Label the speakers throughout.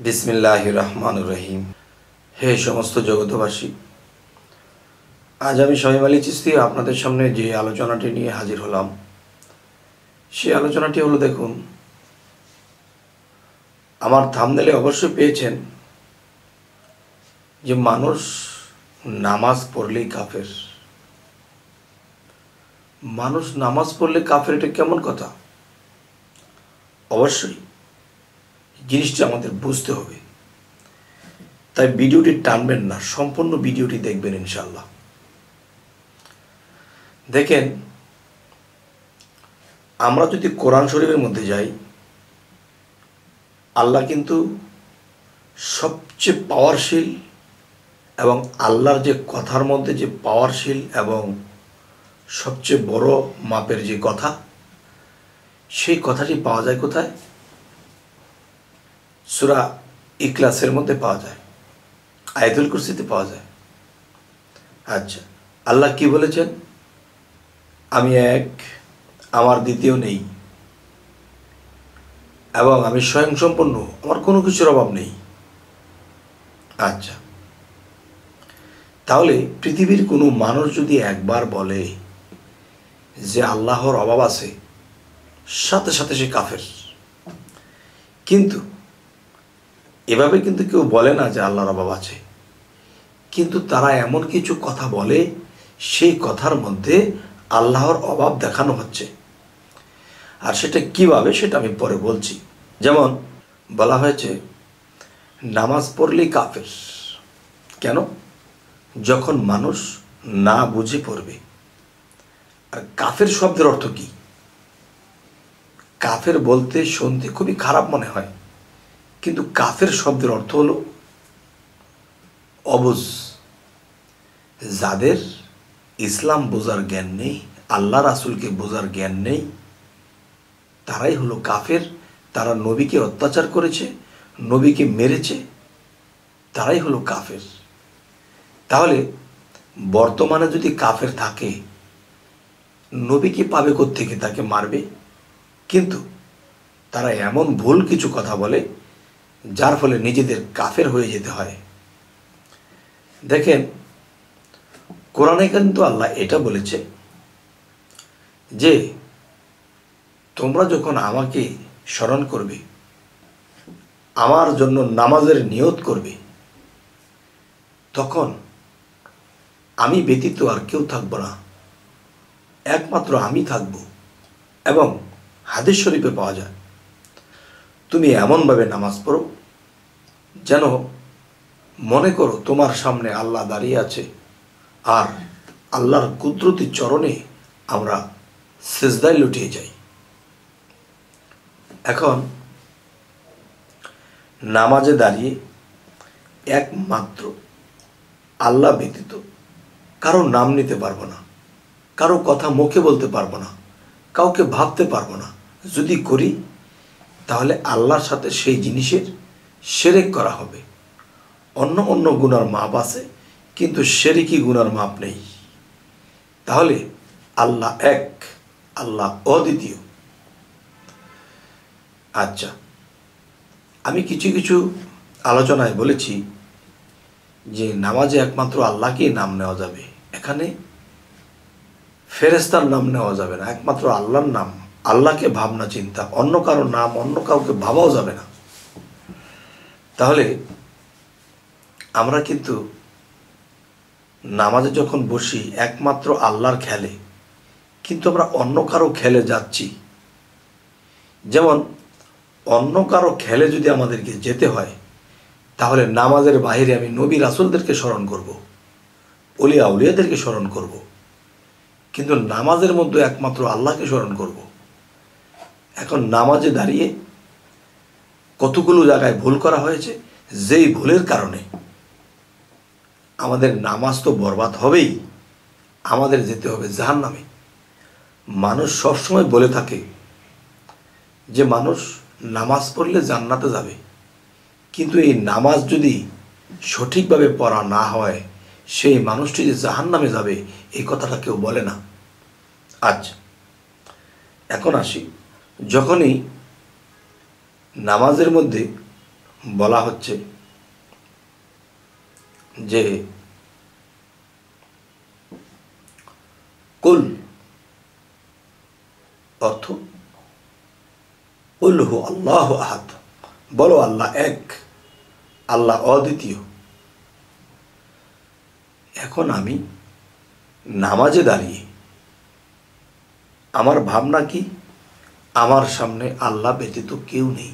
Speaker 1: বিসমিল্লাহ রহমান রহিম। হে সমস্ত জগতবাসী আজ আমি শহীম আলী চিস্তি আপনাদের সামনে যে আলোচনাটি নিয়ে হাজির হলাম সেই আলোচনাটি হলো দেখুন, আমার থামনেলে অবশ্যই পেয়েছেন যে মানুষ নামাজ পড়লেই কাফের। মানুষ নামাজ পড়লে কাফের এটা কেমন কথা? অবশ্যই। জিনিসটা আমাদের বুঝতে হবে। তাই ভিডিওটি টানবেন না, সম্পূর্ণ ভিডিওটি দেখবেন ইনশাল্লাহ দেখেন, আমরা যদি কোরআন শরীফের মধ্যে যাই, আল্লাহ কিন্তু সবচেয়ে পাওয়ারশীল এবং আল্লাহর যে কথার মধ্যে যে পাওয়ারশীল এবং সবচেয়ে বড় মাপের যে কথা, সেই কথাটি পাওয়া যায় কোথায়? সুরা ইকলাসের মধ্যে পাওয়া যায়। আয়াতুল কুরসিতে পাওয়া যায়। আচ্ছা আল্লাহ কি বলেছেন? আমি এক, আমার দ্বিতীয় নেই। এবং আমি স্বয়ংসম্পন্ন আমার কোনো কিছুর অভাব নেই। আচ্ছা তাহলে পৃথিবীর কোনো মানুষ যদি একবার বলে যে আল্লাহর অভাব আছে, সাথে সাথে সে কাফের। কিন্তু এভাবে কিন্তু কেউ বলে না যে আল্লাহর অভাব আছে। কিন্তু তারা এমন কিছু কথা বলে, সেই কথার মধ্যে আল্লাহর অভাব দেখানো হচ্ছে। আর সেটা কীভাবে সেটা আমি পরে বলছি। যেমন বলা হয়েছে, নামাজ পড়লেই কাফের। কেন? যখন মানুষ না বুঝে পড়বে। আর কাফের শব্দের অর্থ কি? কাফের বলতে শুনতে খুবই খারাপ মনে হয়। কিন্তু কাফের শব্দের অর্থ হলো অবুজ। যাদের ইসলাম বোঝার জ্ঞান নেই, আল্লাহ রাসুলকে বোঝার জ্ঞান নেই, তারাই হলো কাফের। তারা নবীকে অত্যাচার করেছে, নবীকে মেরেছে, তারাই হলো কাফের। তাহলে বর্তমানে যদি কাফের থাকে নবীকে পাবে থেকে তাকে মারবে? কিন্তু তারা এমন ভুল কিছু কথা বলে যার ফলে নিজেদের কাফের হয়ে যেতে হয়। দেখেন, কোরআনে কিন্তু আল্লাহ এটা বলেছে যে, তোমরা যখন আমাকে স্মরণ করবে, আমার জন্য নামাজের নিয়ত করবে, তখন আমি ব্যতীত আর কেউ থাকব না। একমাত্র আমি থাকব এবং হাদিস শরীফে পাওয়া যায়। তুমি এমনভাবে নামাজ পড়ো যেন মনে করো তোমার সামনে আল্লাহ দাঁড়িয়ে আছে আর আল্লাহর কুদরতি চরণে আমরা সেজদায় লুটিয়ে যাই। এখন নামাজে দাঁড়িয়ে একমাত্র আল্লাহ ব্যতীত কারও নাম নিতে পারব না, কারও কথা মুখে বলতে পারব না, কাউকে ভাবতে পারব না। যদি করি তাহলে আল্লাহর সাথে সেই জিনিসের সেরেক করা হবে। অন্য অন্য গুণার মাপ আছে, কিন্তু সেরেকি গুণার মাপ নেই। তাহলে আল্লাহ এক, আল্লাহ অদ্বিতীয়। আচ্ছা আমি কিছু কিছু আলোচনায় বলেছি যে নামাজে একমাত্র আল্লাহকেই নাম নেওয়া যাবে। এখানে ফেরেস্তার নাম নেওয়া যাবে না, একমাত্র আল্লাহর নাম। আল্লাহকে ভাবনা চিন্তা, অন্য কারও নাম, অন্য কাউকে ভাবাও যাবে না তাহলে আমরা কিন্তু নামাজে যখন বসি, একমাত্র আল্লাহর খেলে, কিন্তু আমরা অন্য কারও খেলে যাচ্ছি যেমন, অন্য কারও খেলে যদি আমাদেরকে যেতে হয়, তাহলে নামাজের বাহিরে আমি নবী রাসুলদেরকে স্মরণ করব। অলিয়া উলিয়াদেরকে স্মরণ করব। কিন্তু নামাজের মধ্যে একমাত্র আল্লাহকে স্মরণ করব। এখন নামাজে দাঁড়িয়ে কতগুলো জায়গায় ভুল করা হয়েছে, যেই ভুলের কারণে আমাদের নামাজ তো বরবাদ হবেই, আমাদের যেতে হবে জাহান নামে মানুষ সবসময় বলে থাকে যে, মানুষ নামাজ পড়লে জান্নাতে যাবে। কিন্তু এই নামাজ যদি সঠিকভাবে পড়া না হয়, সেই মানুষটি যে জাহান নামে যাবে, এই কথাটা কেউ বলে না। আচ্ছা এখন আসি যখনই নামাজের মধ্যে বলা হচ্ছে যে, কুল অর্থ উল্হু আল্লাহ আহাদ। বলো আল্লাহ এক, আল্লাহ অদ্বিতীয়। এখন আমি নামাজে দাঁড়িয়ে আমার ভাবনা কি? আমার সামনে আল্লাহ ব্যতীত কেউ নেই।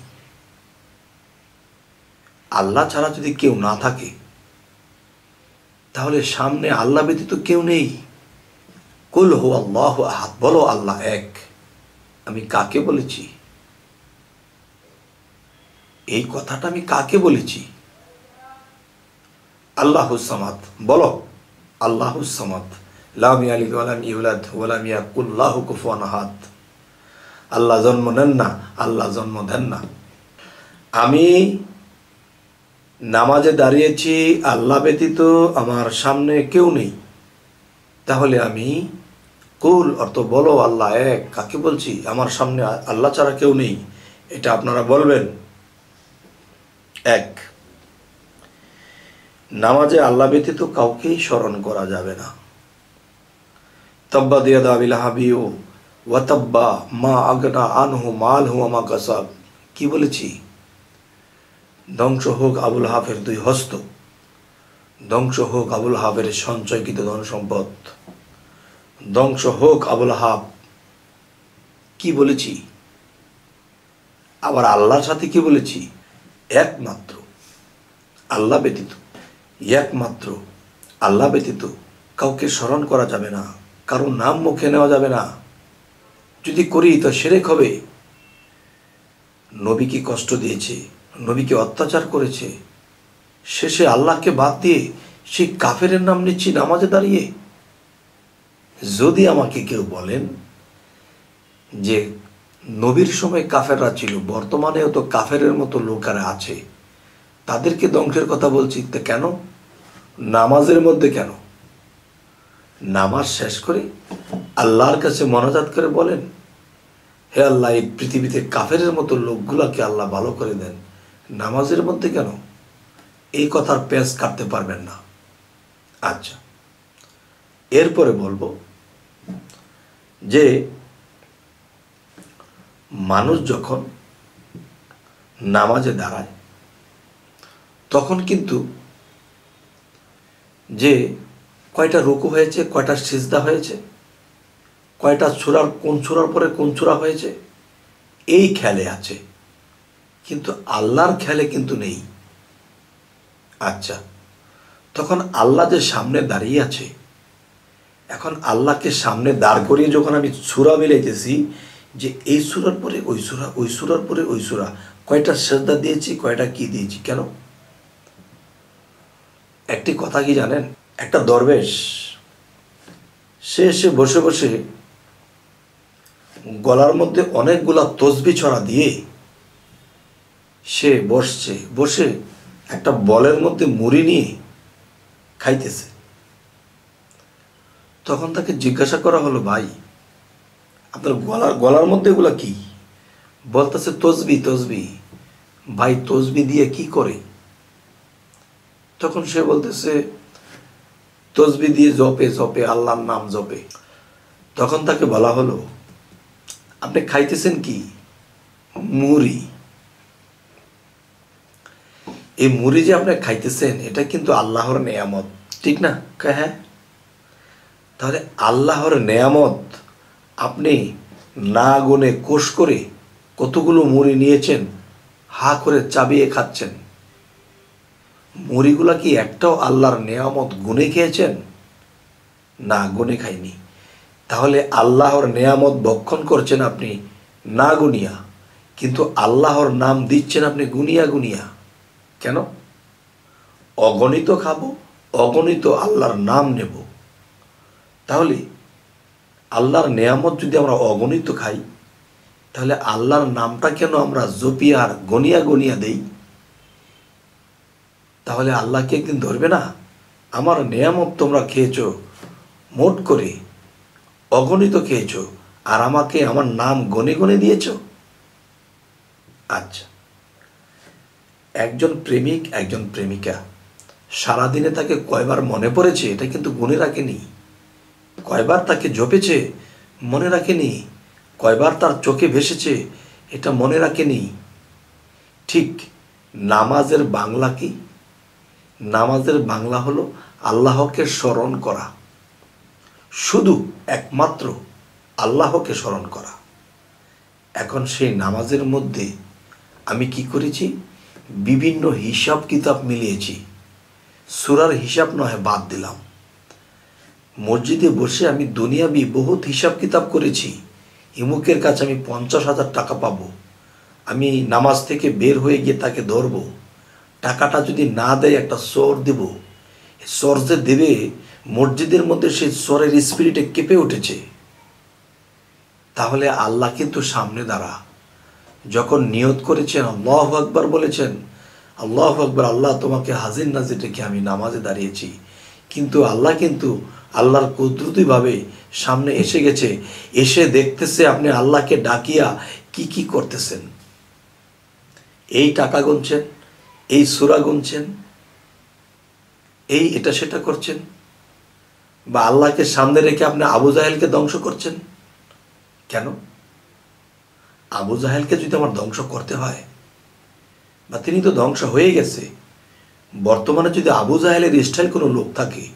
Speaker 1: আল্লাহ ছাড়া যদি কেউ না থাকে, তাহলে সামনে আল্লাহ ব্যতীত কেউ নেই। কুল হো আল্লাহ আহাদ, বলো আল্লাহ এক। আমি কাকে বলেছি? এই কথাটা আমি কাকে বলেছি? আল্লাহ সামাদ, বলো আল্লাহ সামাদ। লাম ইয়ালিদ ওয়ালাম ইউলাদ ওয়ালাম ইয়াকুল্লাহ কুফুয়ান আহাদ। আল্লাহ জন্ম নেন না, আল্লাহ জন্ম দেন না। আমি নামাজে দাঁড়িয়েছি, আল্লাহ ব্যতীত আমার সামনে কেউ নেই। তাহলে আমি কুল, অর্থ বলো আল্লাহ এক, কাকে বলছি? আমার সামনে আল্লাহ ছাড়া কেউ নেই, এটা আপনারা বলবেন? এক, নামাজে আল্লাহ ব্যতীত কাউকেই স্মরণ করা যাবে না। তব্বা দিয়া দাবিল হাবিও ওয়াতাব্বা মা আগনা আনহু মাল হু আমা কাসাব কি বলেছি? ধ্বংস হোক আবুল হাফের দুই হস্ত, ধ্বংস হোক আবুল হাফের সঞ্চয়কৃত ধন সম্পদ, ধ্বংস হোক আবুল হাব কি বলেছি? আবার আল্লাহর সাথে কি বলেছি? একমাত্র, আল্লাহ ব্যতীত। একমাত্র, আল্লাহ ব্যতীত কাউকে স্মরণ করা যাবে না, কারও নাম মুখে নেওয়া যাবে না। যদি করি তো সেরেক হবে। নবীকে কষ্ট দিয়েছে? নবীকে অত্যাচার করেছে? শেষে আল্লাহকে বাদ দিয়ে সেই কাফেরের নাম নিচ্ছি নামাজে দাঁড়িয়ে? যদি আমাকে কেউ বলেন যে নবীর সময় কাফেররা ছিল, বর্তমানেও তো কাফেরের মতো লোকেরা আছে, তাদেরকে ধ্বংসের কথা বলছি, তা কেন? নামাজের মধ্যে কেন? নামাজ শেষ করে আল্লাহর কাছে মনাজাত করে বলেন, হে আল্লাহ, এই পৃথিবীতে কাফেরের মতো লোকগুলাকে আল্লাহ ভালো করে দেন। নামাজের মধ্যে কেন? এই কথার পেঁচ কাটতে পারবেন না। আচ্ছা এরপরে বলব যে মানুষ যখন নামাজে দাঁড়ায়, তখন কিন্তু যে কয়টা রুকু হয়েছে, কয়টা সিজদা হয়েছে, কয়টা ছুরার কোন ছুরার পরে কোন ছুরা হয়েছে, এই খেলে আছে। কিন্তু আল্লাহর খেলে কিন্তু নেই। আচ্ছা তখন আল্লাহ যে সামনে দাঁড়িয়ে আছে, এখন আল্লাহকে সামনে দাঁড় করিয়ে যখন আমি সুরা মিলাইতেছি, যে এই সুরার পরে ওই সুরা, ওই সুরার পরে ওই সুরা, কয়টা শ্রদ্ধা দিয়েছি, কয়টা কি দিয়েছি, কেন? একটি কথা কি জানেন? একটা দরবেশ, সে এসে বসে বসে গলার মধ্যে অনেকগুলা তসবি ছড়া দিয়ে সে বসছে, বসে একটা বলের মধ্যে মুড়ি নিয়ে খাইতেছে। তখন তাকে জিজ্ঞাসা করা হলো, ভাই, আপনার গলার গলার মধ্যে এগুলা কি? বলতেছে, তসবি তসবি। ভাই, তসবি দিয়ে কি করে? তখন সে বলতেছে তসবি দিয়ে জপে জপে, আল্লাহর নাম জপে। তখন তাকে বলা হলো, আপনি খাইতেছেন কি? মুড়ি। এই মুড়ি যে আপনি খাইতেছেন, এটা কিন্তু আল্লাহর নেয়ামত। ঠিক না? হ্যাঁ? তাহলে আল্লাহর নেয়ামত আপনি না গুনে কোষ করে কতগুলো মুড়ি নিয়েছেন, হা করে চাবিয়ে খাচ্ছেন। মুড়িগুলা কি একটাও আল্লাহর নেয়ামত গুনে খেয়েছেন? না, গুনে খাইনি। তাহলে আল্লাহর নেয়ামত বক্ষণ করছেন আপনি না গুনিয়া, কিন্তু আল্লাহর নাম দিচ্ছেন আপনি গুনিয়া গুনিয়া। কেন? অগণিত খাব, অগণিত আল্লাহর নাম নেব। তাহলে আল্লাহর নেয়ামত যদি আমরা অগণিত খাই, তাহলে আল্লাহর নামটা কেন আমরা জপিয়ার গনিয়া গনিয়া দেই? তাহলে আল্লাহকে একদিন ধরবে না? আমার নেয়ামত তোমরা খেয়েছ, মোট করে অগণিত খেয়েছ, আর আমাকে আমার নাম গনে গনে দিয়েছ? আচ্ছা একজন প্রেমিক একজন প্রেমিকা, সারাদিনে তাকে কয়বার মনে পড়েছে এটা কিন্তু গুনে রাখেনি। কয়বার তাকে জপেছে, মনে রাখেনি। কয়বার তার চোখে ভেসেছে, এটা মনে রাখেনি। ঠিক, নামাজের বাংলা কি? নামাজের বাংলা হলো আল্লাহকে স্মরণ করা। শুধু একমাত্র আল্লাহকে স্মরণ করা। এখন সেই নামাজের মধ্যে আমি কি করেছি? বিভিন্ন হিসাব কিতাব মিলিয়েছি। সুরার হিসাব নয়, বাদ দিলাম। মসজিদে বসে আমি দুনিয়াবি বহুত হিসাব কিতাব করেছি। ইমুকের কাছে আমি পঞ্চাশ হাজার টাকা পাবো। আমি নামাজ থেকে বের হয়ে গিয়ে তাকে ধরবো। টাকাটা যদি না দেয় একটা সর দেব সর যে দেবে, মসজিদের মধ্যে সেই স্বরের স্পিরিটে কেঁপে উঠেছে। তাহলে আল্লাহ কিন্তু সামনে দাঁড়া। যখন নিয়ত করেছেন, আল্লাহ আকবর বলেছেন, আল্লাহ আকবর, আল্লাহ তোমাকে হাজির নাজির রেখে আমি নামাজে দাঁড়িয়েছি। কিন্তু আল্লাহ কিন্তু আল্লাহর কুদরতিভাবে সামনে এসে গেছে, এসে দেখতেছে আপনি আল্লাহকে ডাকিয়া কি কি করতেছেন। এই টাকা গুনছেন এই সুরা গুনছেন? এই এটা সেটা করছেন? বা আল্লাহকে সামনে রেখে আপনি আবু জাহেলকে ধ্বংস করছেন? কেন? আবু জাহেলকে যদি আমার ধ্বংস করতে হয়, বা তিনি তো ধ্বংস হয়ে গেছে, বর্তমানে যদি আবু জাহেলের স্টাইল কোনো লোক থাকে,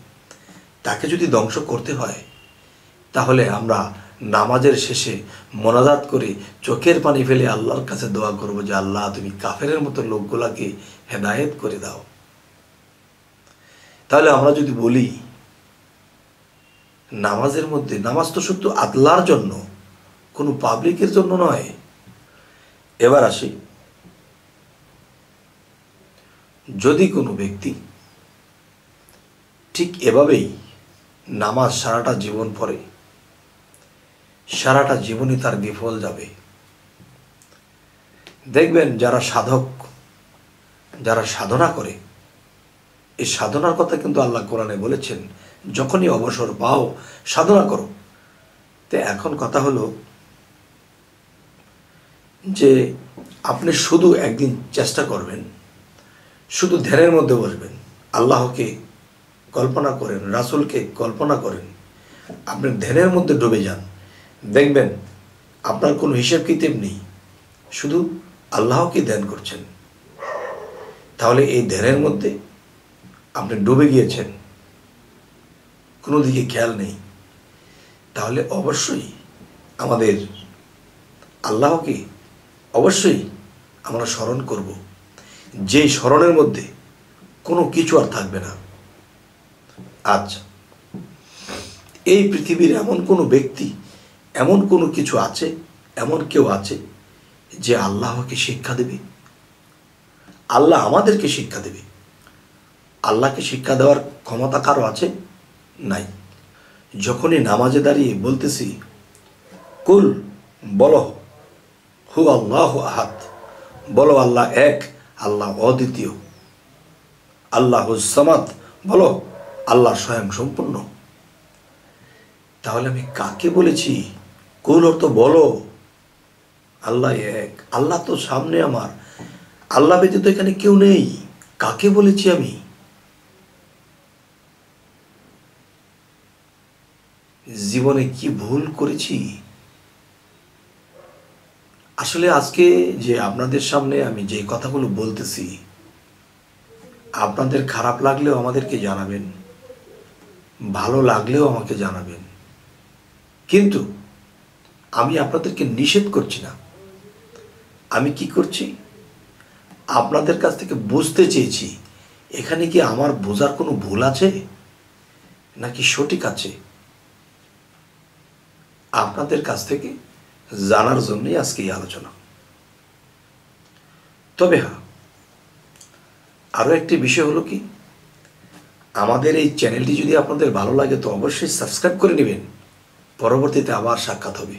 Speaker 1: তাকে যদি ধ্বংস করতে হয়, তাহলে আমরা নামাজের শেষে মোনাজাত করে চোখের পানি ফেলে আল্লাহর কাছে দোয়া করব যে, আল্লাহ, তুমি কাফেরের মতো লোকগুলাকে হেদায়েত করে দাও। তাহলে আমরা যদি বলি, নামাজের মধ্যে নামাজ তো শুধু আল্লাহর জন্য, কোনো পাবলিকের জন্য নয়। এবার আসি। যদি কোনো ব্যক্তি ঠিক এভাবেই নামাজ সারাটা জীবন পড়ে সারাটা জীবনই তার বিফল যাবে। দেখবেন যারা সাধক, যারা সাধনা করে, এই সাধনার কথা কিন্তু আল্লাহ কোরআনে বলেছেন, যখনই অবসর পাও, সাধনা করো। তো এখন কথা হলো যে আপনি শুধু একদিন চেষ্টা করবেন, শুধু ধ্যানের মধ্যে বসবেন, আল্লাহকে কল্পনা করেন, রাসুলকে কল্পনা করেন, আপনি ধ্যানের মধ্যে ডুবে যান। দেখবেন, আপনার কোনো হিসেব কিতেব নেই, শুধু আল্লাহকে ধ্যান করছেন। তাহলে এই ধ্যানের মধ্যে আপনি ডুবে গিয়েছেন। কোনো দিকে খেয়াল নেই। তাহলে অবশ্যই আমাদের আল্লাহকে অবশ্যই আমরা স্মরণ করব। যেই স্মরণের মধ্যে কোনো কিছু আর থাকবে না। আচ্ছা এই পৃথিবীর এমন কোনো ব্যক্তি এমন কোনো কিছু আছে, এমন কেউ আছে যে আল্লাহকে শিক্ষা দেবে? আল্লাহ আমাদেরকে শিক্ষা দেবে। আল্লাহকে শিক্ষা দেওয়ার ক্ষমতা কারও আছে? নাই। যখনই নামাজে দাঁড়িয়ে বলতেছি, কুল, বলো, হু আল্লাহ আহাত বলো আল্লাহ এক, আল্লাহ অদ্বিতীয়, আল্লাহ সামাদ, বলো আল্লাহ স্বয়ং সম্পূর্ণ তাহলে আমি কাকে বলেছি? কুল অর্থ বলো। আল্লাহ এক। আল্লাহ তো সামনে আমার। আল্লাহ ব্যতীত এখানে কেউ নেই। কাকে বলেছি আমি? জীবনে কি ভুল করেছি? আসলে আজকে যে আপনাদের সামনে আমি যে কথাগুলো বলতেছি, আপনাদের খারাপ লাগলেও আমাদেরকে জানাবেন, ভালো লাগলেও আমাকে জানাবেন। কিন্তু আমি আপনাদেরকে নিষেধ করছি না। আমি কি করছি? আপনাদের কাছ থেকে বুঝতে চেয়েছি, এখানে কি আমার বোঝার কোনো ভুল আছে? নাকি সঠিক আছে? আপনাদের কাছ থেকে জানার জন্যই আজকে এই আলোচনা। তবে হ্যাঁ আরও একটি বিষয় হলো কি, আমাদের এই চ্যানেলটি যদি আপনাদের ভালো লাগে তো অবশ্যই সাবস্ক্রাইব করে নেবেন। পরবর্তীতে আবার সাক্ষাৎ হবে।